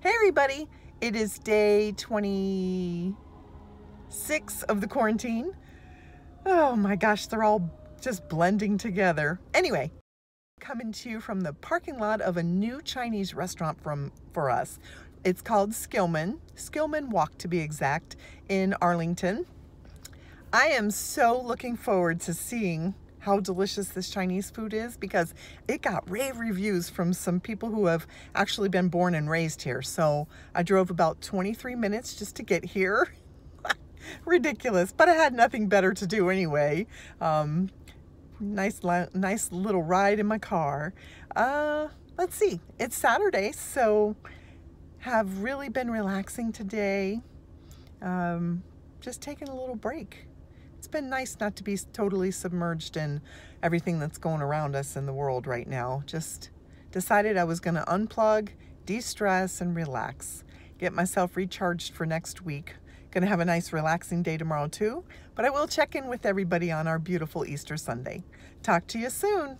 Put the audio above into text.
Hey everybody, it is day 26 of the quarantine. Oh my gosh, they're all just blending together. Anyway, coming to you from the parking lot of a new Chinese restaurant from for us. It's called Skillman, Skillman Wok to be exact, in Arlington. I am so looking forward to seeing how delicious this Chinese food is because it got rave reviews from some people who have actually been born and raised here. So I drove about 23 minutes just to get here. Ridiculous, but I had nothing better to do anyway. Um, nice, nice little ride in my car. Uh, let's see, it's Saturday, so have really been relaxing today. Um, just taking a little break it's been nice not to be totally submerged in everything that's going around us in the world right now. Just decided I was going to unplug, de-stress, and relax. Get myself recharged for next week. Going to have a nice relaxing day tomorrow too, but I will check in with everybody on our beautiful Easter Sunday. Talk to you soon.